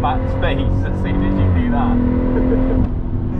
My space.